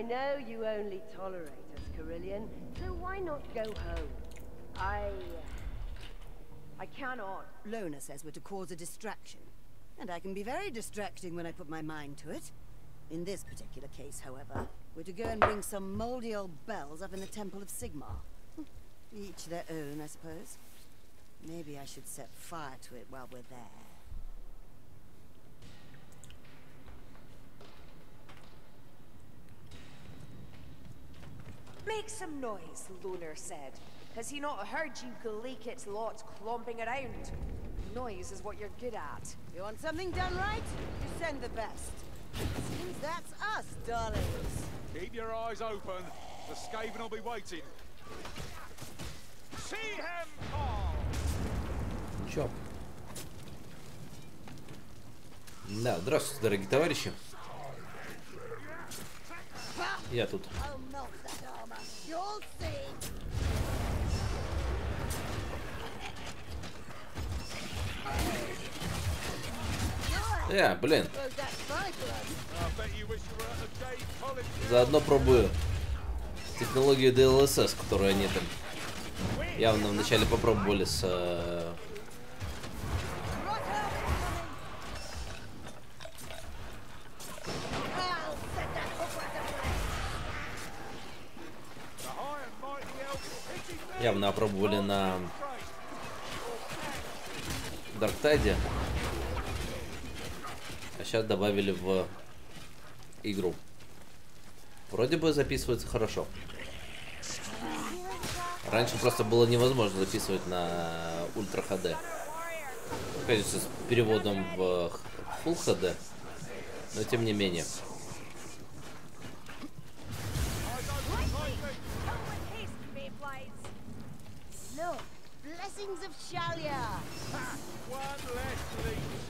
I know you only tolerate us, Kerillian, so why not go home? I... I cannot. Lohner says we're to cause a distraction. And I can be very distracting when I put my mind to it. In this particular case, however, we're to go and bring some moldy old bells up in the Temple of Sigmar. Each their own, I suppose. Maybe I should set fire to it while we're there. Make some noise, Lohner said. Has he not heard you Galakit's lot clomping around? Noise is what you're good at. You want something done right? You send the best. Seems that's us, darlings. Keep your eyes open. The Skaven will be waiting. See him fall! Чоп. Да, здравствуйте, дорогие товарищи. Я тут. Э, You'll see. Е, блін. Заодно пробую технологию DLSS, которую они там явно вначале попробовали с э, явно опробовали на Дарктайде. А сейчас добавили в игру. Вроде бы записывается хорошо. Раньше просто было невозможно записывать на Ультра HD. Конечно, с переводом в Full HD, но тем не менее. Blessings of Shalia. One less leech.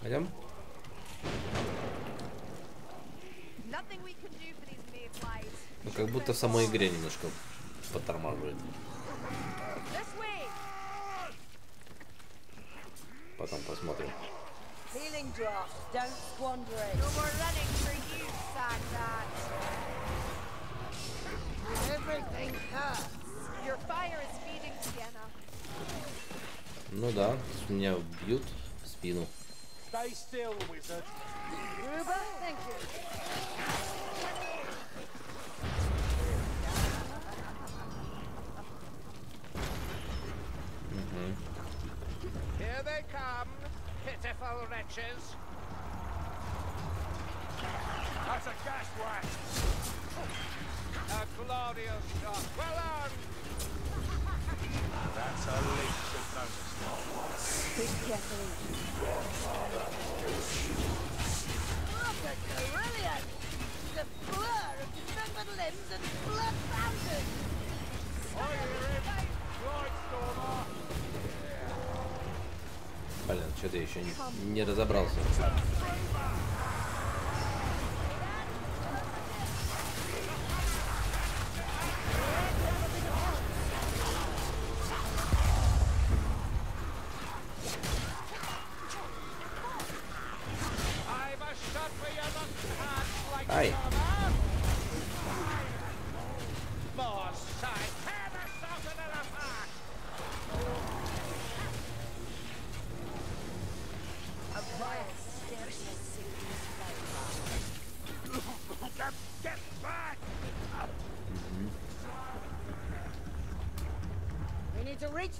Пойдем? Ну, как будто в самой игре немножко way! Потом посмотрим. Healing draft. Don't squander it. No more running for you, sad dad. Everything hurts. Your fire is feeding Sienna. Ну да, меня бьют в спину. Stay still, wizard. Ruba, thank you. Here they come, pitiful wretches. Блин, что-то еще не, не разобрался.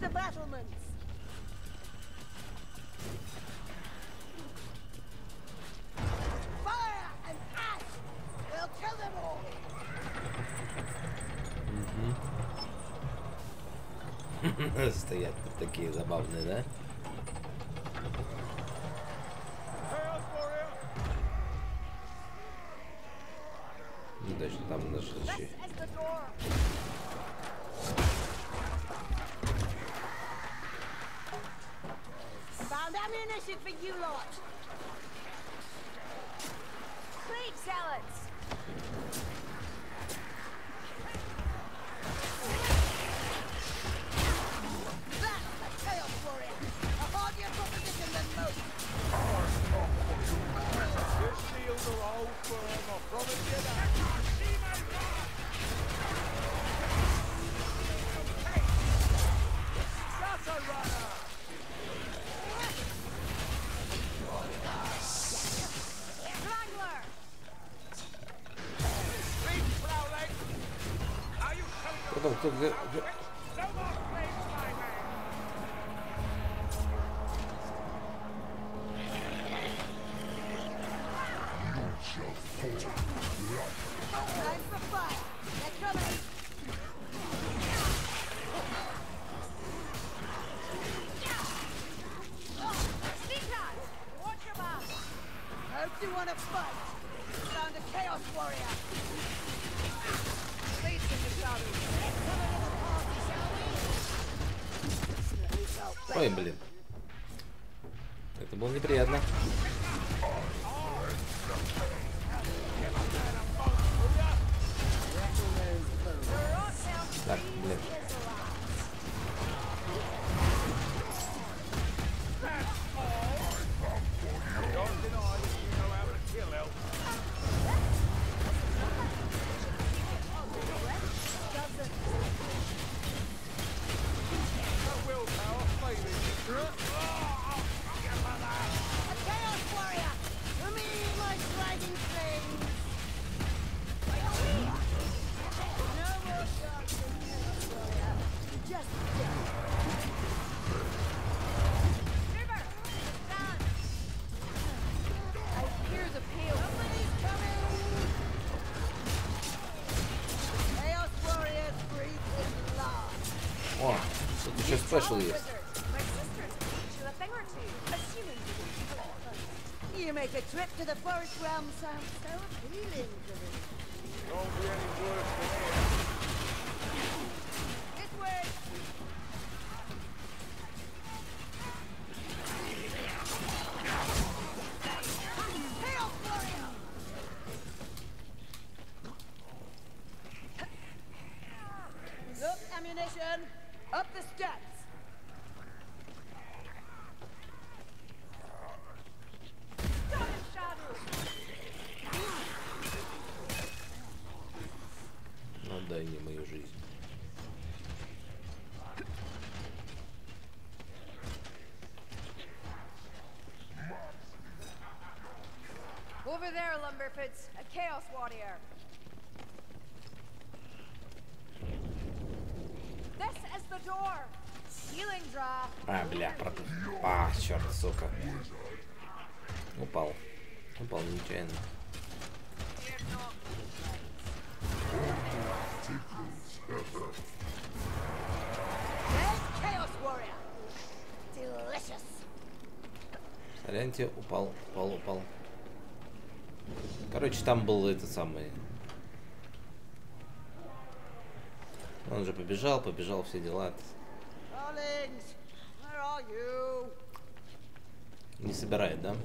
The battlements. Fire and ash! We'll kill them all! стоят такие забавные, да? To Chaos Warrior! Face in the Ой, блин. Это было неприятно. Так, блин. It. You make a trip to the forest realm sound so appealing to me. Over there, Lumberfoots. A Chaos Warrior. This is the door. Healing draft. А, бля, пропустил. А, черт, сука. Упал. Упал нечаянно. Fear not. There's Chaos Warrior! Delicious! Соряньте, упал, упал, упал. Короче, там был этот самый... Он же побежал, побежал, все дела. Не собирает, да?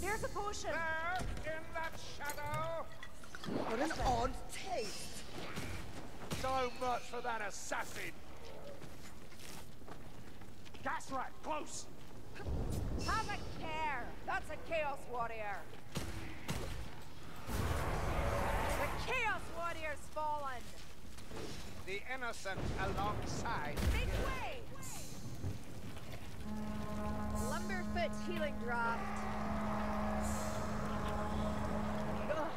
Here's a potion. There, in that shadow. What an odd taste! So much for that assassin. That's right, close. Have a care. That's a Chaos Warrior. The Chaos Warrior's fallen. The innocent alongside. Make way! Lumberfoot healing draft. Ugh,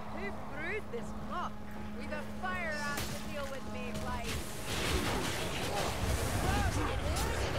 who brewed this muck? We've a fire rat to deal with, me, Check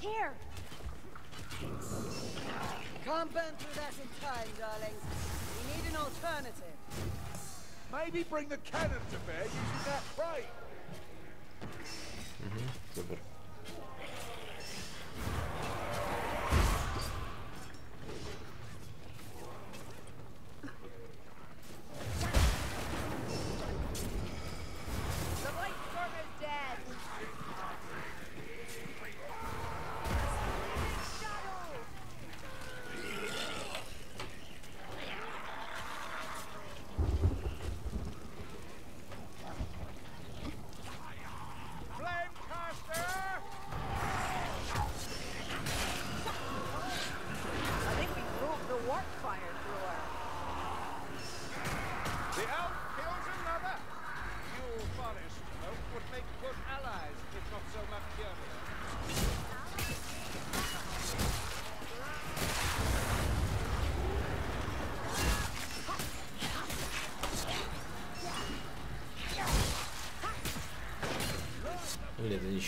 Here! Can't burn through that in time, darlings. We need an alternative. Maybe bring the cannon to bear using that crate. Mm. Mm-hmm.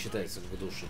Считается как души.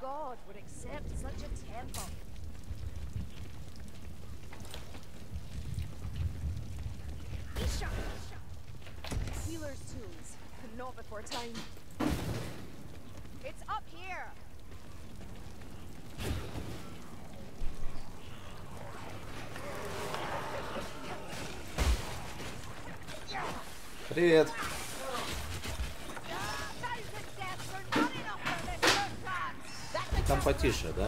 god would accept such a temple? Isha! Healer's tools, not before time. It's up here. Привет! Там потише, да?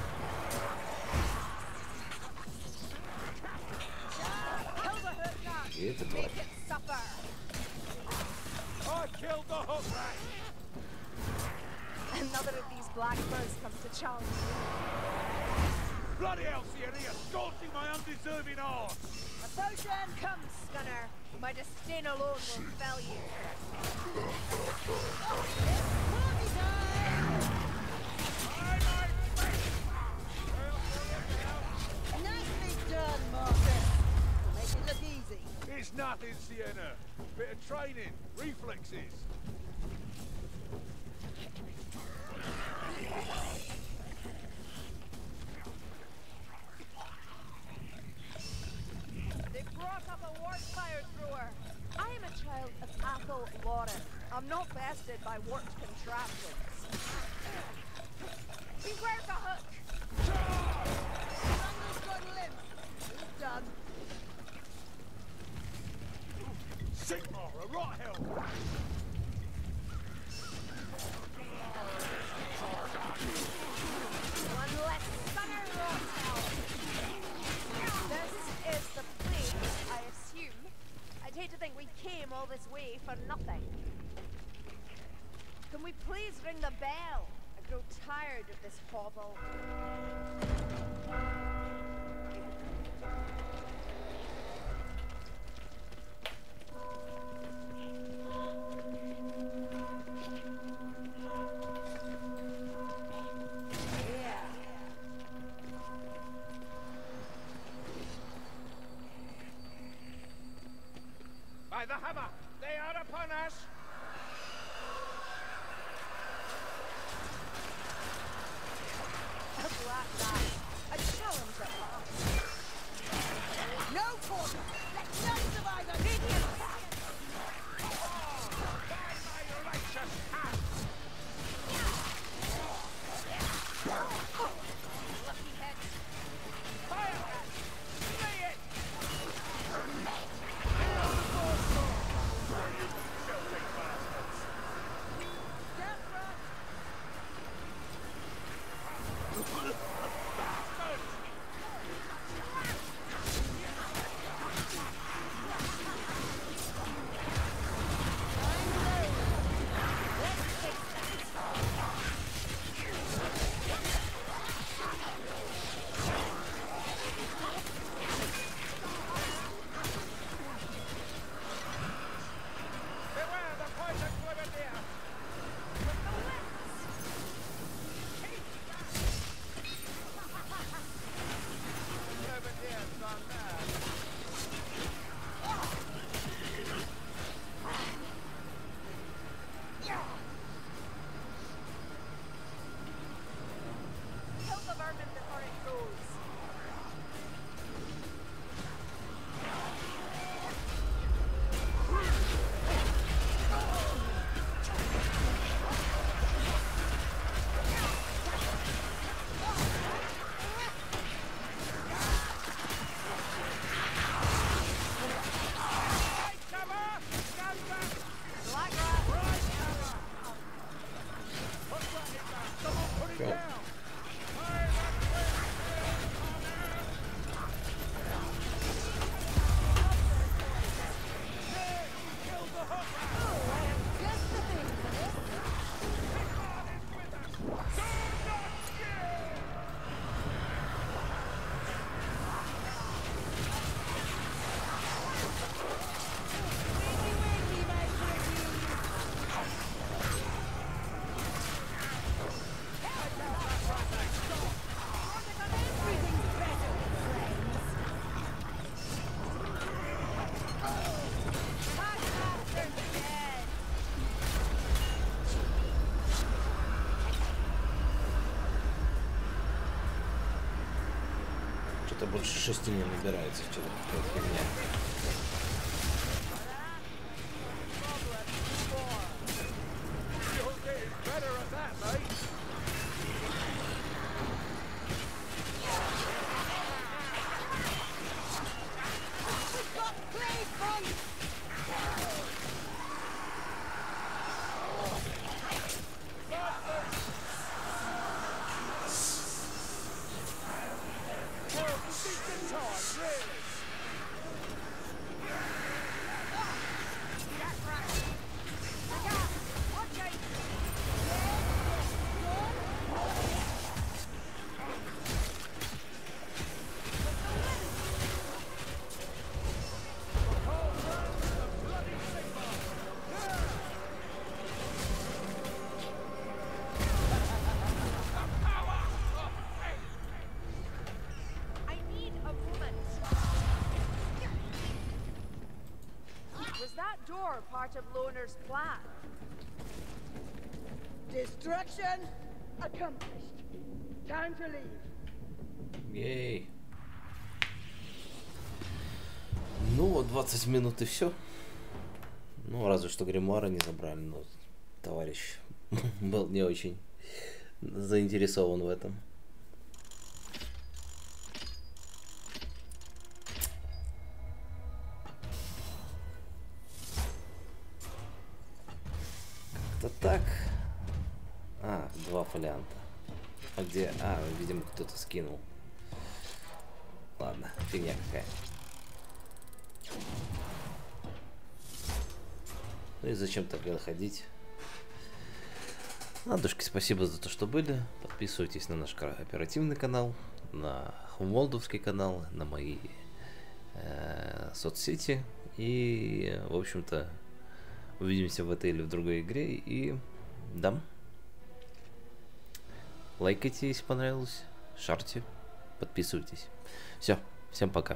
it's annoying. Make. I killed the hook rat. Another of these blackbirds comes to challenge. Bloody hell, Sienna, scorching my undeserving arm. A potion comes, Stunner. My disdain alone will fell you. Easy. It's nothing, Sienna. Bit of training, reflexes. They brought up a warp fire thrower. I am a child of Athel Loren. I'm not bested by warped contraptions. Beware the hook! Runner's gone limp. Done. Sigmar, a right hell! One less summer rotel. This is the place, I assume. I'd hate to think we came all this way for nothing. Can we please ring the bell? I grow tired of this hovel. by the hammer! They are upon us! больше шести не набирается вчера. war part of Loner's plan? Destruction accomplished. Time to leave. Yay. Ну вот, 20 минут и все. Ну, разве что гримуара не забрали, но товарищ был не очень заинтересован в этом. А, два фолианта. А где? А, видимо, кто-то скинул. Ладно, фигня какая. Ну и зачем тогда ходить? Ладушки, спасибо за то, что были. Подписывайтесь на наш оперативный канал, на Хумолдовский канал, на мои э, соцсети. И, в общем-то, увидимся в этой или в другой игре. И дам. Лайкайте, если понравилось. Шарьте. Подписывайтесь. Все. Всем пока.